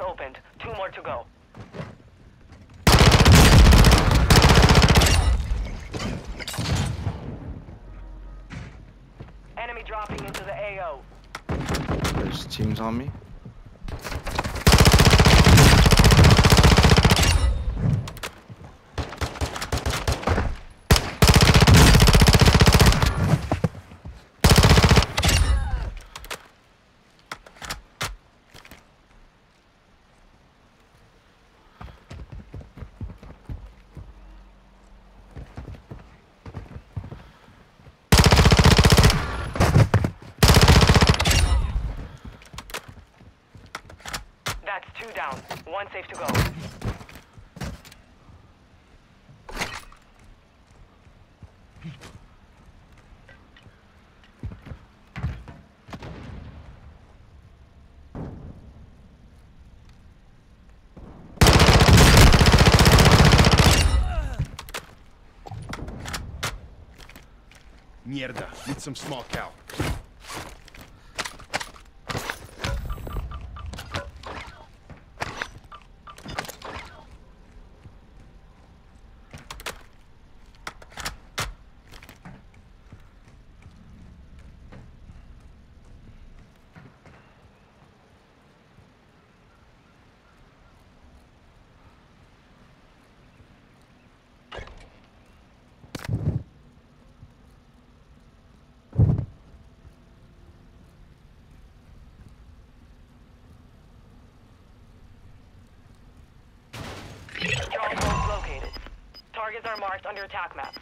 safe opened. Two more to go. Enemy dropping into the AO. There's teams on me. That's two down. One safe to go. Mierda, need some small cal. Targets are marked under attack map.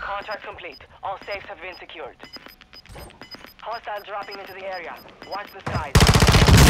Contract complete. All safes have been secured. Hostiles dropping into the area. Watch the skies.